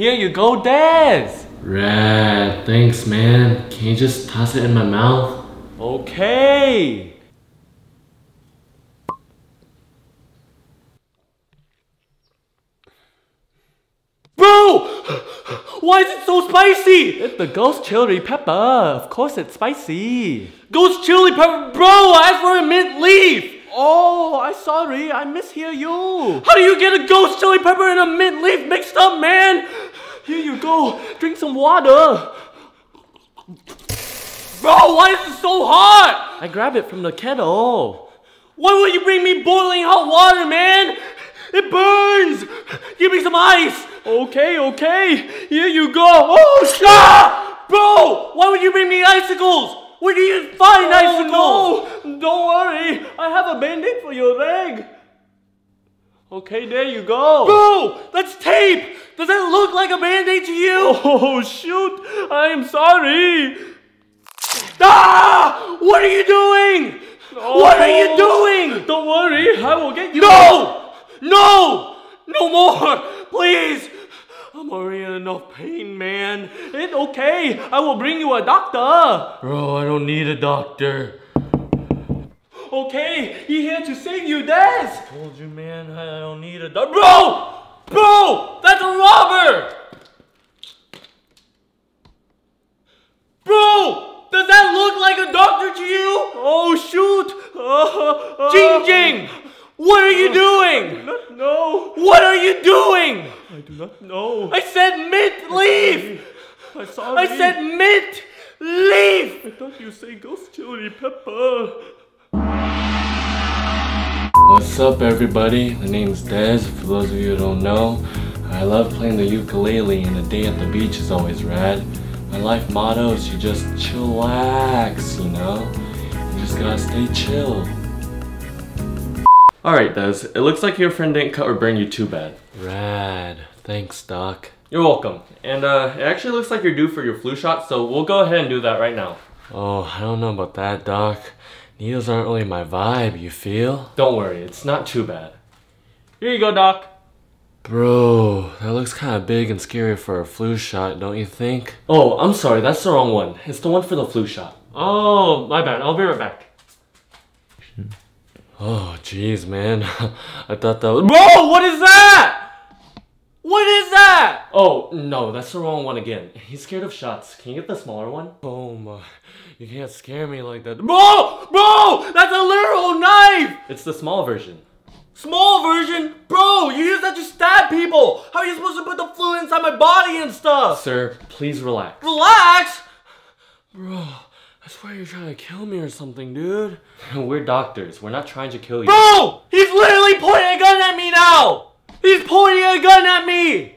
Here you go, Dez. Rad, thanks man. Can you just toss it in my mouth? Okay. Bro! Why is it so spicy? It's the ghost chili pepper. Of course it's spicy. Ghost chili pepper? Bro, I asked for a mint leaf! Oh, I'm sorry. I mishear you. How do you get a ghost chili pepper and a mint leaf mixed up, man? Here you go. Drink some water. Bro, why is it so hot? I grabbed it from the kettle. Why would you bring me boiling hot water, man? It burns! Give me some ice! Okay, okay. Here you go. Oh, stop! Bro, why would you bring me icicles? Where do you find oh, icicles? No, don't worry. I have a band-aid for your leg. Okay, there you go. Bro, that's tape! Does that look like a band-aid to you? Oh, shoot. I am sorry. Ah! What are you doing? What are you doing? Don't worry, I will get you. No! No! No more! Please! I'm already in enough pain, man. It's okay. I will bring you a doctor. Bro, I don't need a doctor. Okay, he here to save you, Dez. Told you, man, I don't need a doctor. Bro! Bro! That's a robber! Bro! Does that look like a doctor to you? Oh, shoot! Uh, uh, Jing Jing! What are you doing? I do not know. What are you doing? I do not know. I said mint leaf! I'm sorry. I said mint leaf! I thought you say ghost chili pepper. What's up, everybody? My name is Dez. For those of you who don't know, I love playing the ukulele, and a day at the beach is always rad. My life motto is you just chillax, you know? You just gotta stay chill. Alright, Dez, It looks like your friend didn't cut or burn you too bad. Rad. Thanks, Doc. You're welcome. And uh, it actually looks like you're due for your flu shot, so we'll go ahead and do that right now. Oh, I don't know about that, Doc. Needles aren't really my vibe, you feel? Don't worry, it's not too bad. Here you go, Doc. Bro, that looks kind of big and scary for a flu shot, don't you think? Oh, I'm sorry, that's the wrong one. It's the one for the flu shot. Oh, my bad. I'll be right back. Hmm. Oh, jeez, man. I thought that was- Bro, what is that? What is that? Oh, no, that's the wrong one again. He's scared of shots. Can you get the smaller one? Oh my, you can't scare me like that. Bro, bro, that's a literal knife! It's the small version. Small version? Bro, you use that to stab people! How are you supposed to put the fluid inside my body and stuff? Sir, please relax. Relax? Bro, I swear you're trying to kill me or something, dude. We're doctors. We're not trying to kill you. Bro! He's literally pointing a gun at me now! He's pointing a gun at me!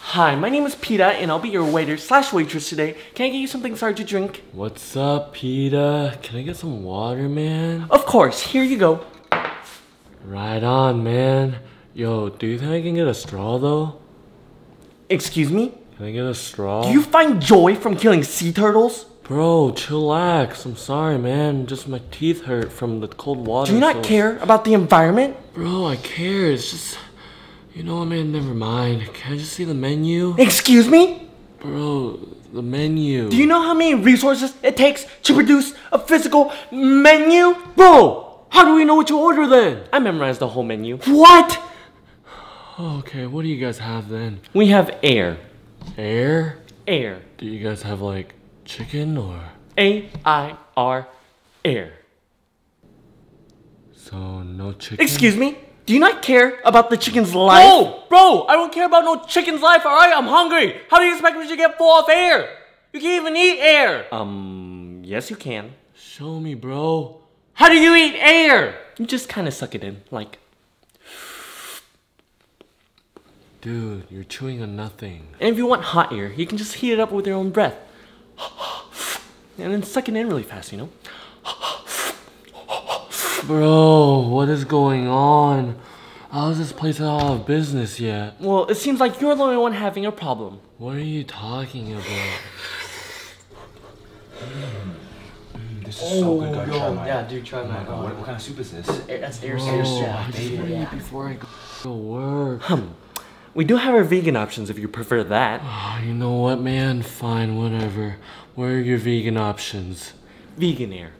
Hi, my name is Petah, and I'll be your waiter slash waitress today. Can I get you something sorry to drink? What's up, Petah? Can I get some water, man? Of course, here you go. Right on, man. Yo, do you think I can get a straw, though? Excuse me? Can I get a straw? Do you find joy from killing sea turtles? Bro, chillax. I'm sorry, man. Just my teeth hurt from the cold water. Do you not care about the environment? Bro, I care. It's just. You know what, man? Never mind. Can I just see the menu? Excuse me? Bro, the menu. Do you know how many resources it takes to produce a physical menu? Bro, how do we know what to order then? I memorized the whole menu. What? Oh, okay, what do you guys have then? We have air. Air? Air. Do you guys have like chicken or? A I R air. So no chicken. Excuse me? Do you not care about the chicken's life? No! Bro, I don't care about no chicken's life, alright? I'm hungry! How do you expect me to get full of air? You can't even eat air! Um, yes you can. Show me, bro. How do you eat air? You just kind of suck it in, like. Dude, you're chewing on nothing. And if you want hot air, you can just heat it up with your own breath. And then suck it in really fast, you know? Bro, what is going on? How is this place out of business yet? Well, it seems like you're the only one having a problem. What are you talking about? This is so good. Gotta try mine. yeah, dude, try mine. What, what kind of soup is this? That's air Bro, soup. Just want to before I go to work. Hmm. We do have our vegan options if you prefer that. Oh, you know what, man? Fine, whatever. Where are your vegan options? Vegan air.